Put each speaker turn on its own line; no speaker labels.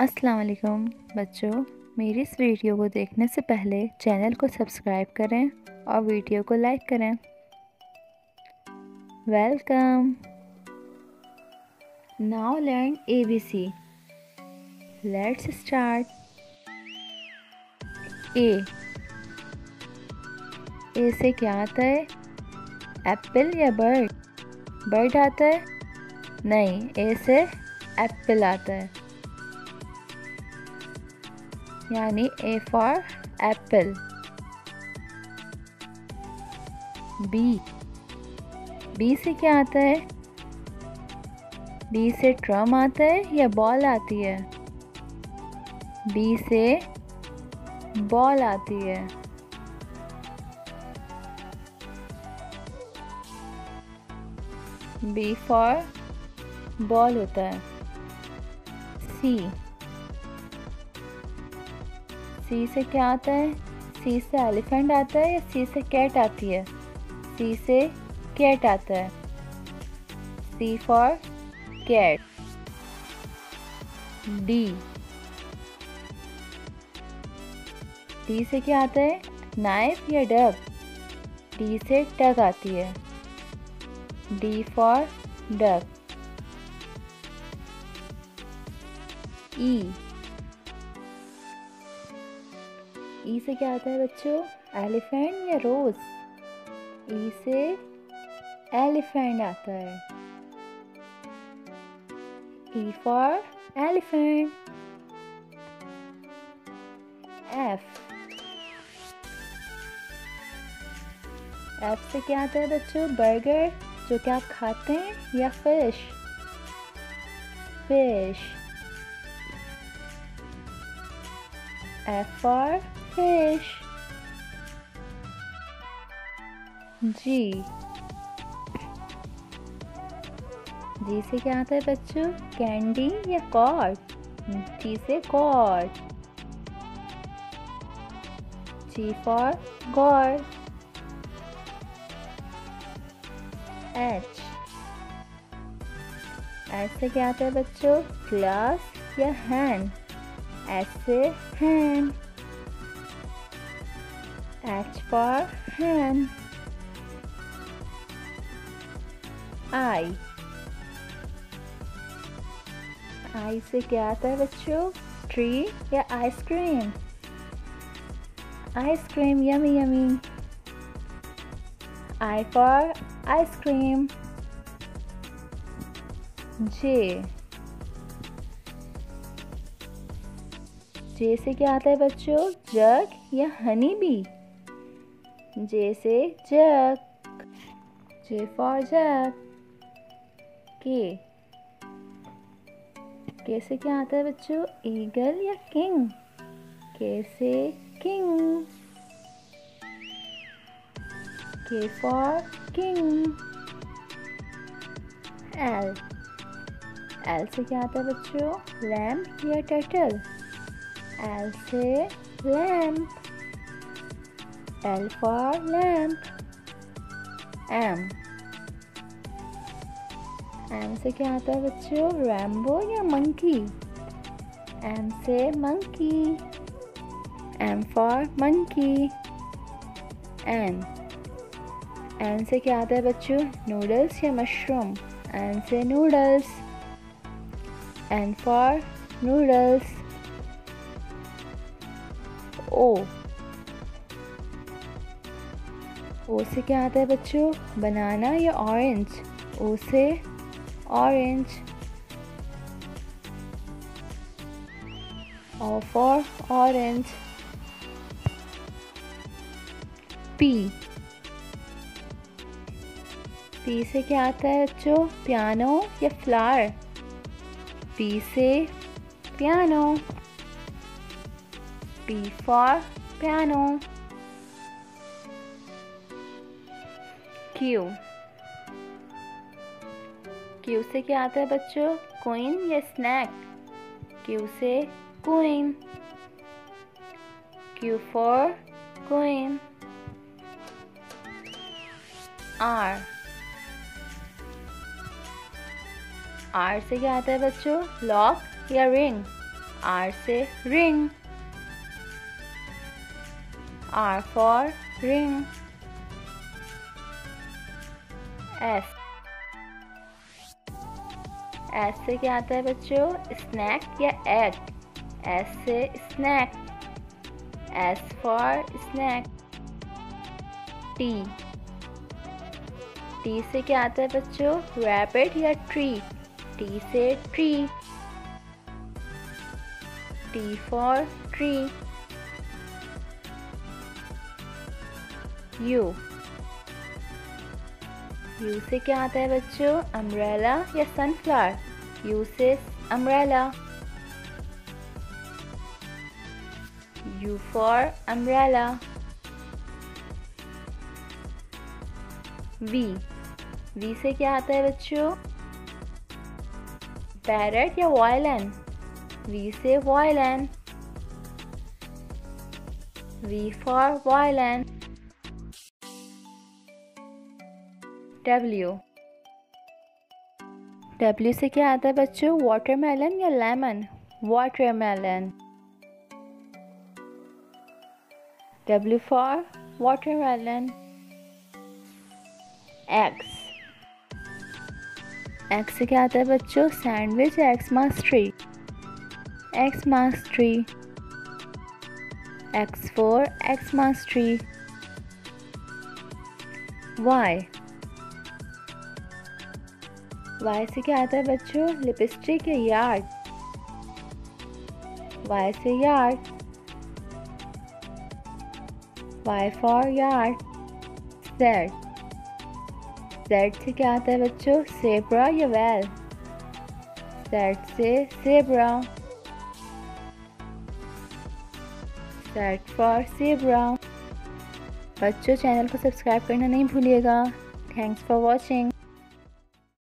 अस्सलाम वालेकुम बच्चों। मेरी इस वीडियो को देखने से पहले चैनल को सब्सक्राइब करें और वीडियो को लाइक करें। Welcome. Now learn see let's start. A. A से क्या आता है? एप्पल या बर्ड? बर्ड आता है? नहीं, ए से एप्पल आता है। यानी A for apple B B से क्या आता है? बी से ड्रम आता है या बॉल आती है? बी से बॉल आती है। बी फॉर बॉल होता है। सी सी से क्या आता है? सी से एलिफेंट आता है या सी से कैट आती है? सी से कैट आता है। C for cat D D से क्या आता है? नाइफ या डग डी से टग आती है। डी फॉर डग ई ई से क्या आता है बच्चों? एलिफेंट या रोज ई से एलिफेंट आता है। E for elephant F F से क्या आता है बच्चों? बर्गर जो कि आप खाते हैं, या fish fish F for fish. G G से क्या आता है बच्चों? कैंडी या कॉर्ड जी से cord G for God H H से क्या आता है बच्चों? ग्लास या हैंड एच से hand H for hand. I. I से क्या आता है बच्चों ट्री या ice cream ice cream yummy yummy I for ice cream J J से क्या आता है बच्चों? जग या हनी बी जे से जग, जे फॉर जग, के। के से क्या आता है बच्चों? ईगल या किंग के से किंग के फॉर किंग एल एल से क्या आता है बच्चों? लैम्प या टर्टल एल से lamp L for lamp. M. M से क्या आता है बच्चों? रैम्बो या मंकी M से monkey M for monkey N. N से क्या आता है बच्चों? नूडल्स या मशरूम N से noodles N for noodles O O से क्या आता है बच्चों? बनाना या ऑरेंज ओ से orange O for orange P P से क्या आता है बच्चों? पियानो या फ्लावर पी से piano P for piano Q Q से क्या आता है बच्चों? कोइन या स्नैक क्यू से coin Q for coin R R से क्या आता है बच्चों? लॉक या रिंग R से ring. R for ring S. S से क्या आता है बच्चों? स्नैक या एग S से snack S for snack. T. T से क्या आता है बच्चों? रैबिट या ट्री T से tree T for tree. U U से क्या आता है बच्चों? अम्ब्रेला या सनफ्लावर यू से umbrella U for umbrella. V. V से क्या आता है बच्चों? पैरट या वायलन वी से violin V for violin W W से क्या आता है बच्चों? वाटरमेलन या lemon watermelon W for watermelon. X. X से क्या आता है बच्चों? Sandwich X mas tree X mas tree X for X mas tree Y. Y से क्या आता है बच्चों, लिपस्टिक या यार्ड? Y से yard. Y for yard Z Z से क्या आता है बच्चों, सेब्रा या वेल? Z से सेब्रा। Z for zebra बच्चों, चैनल को सब्सक्राइब करना नहीं भूलिएगा। Thanks for watching.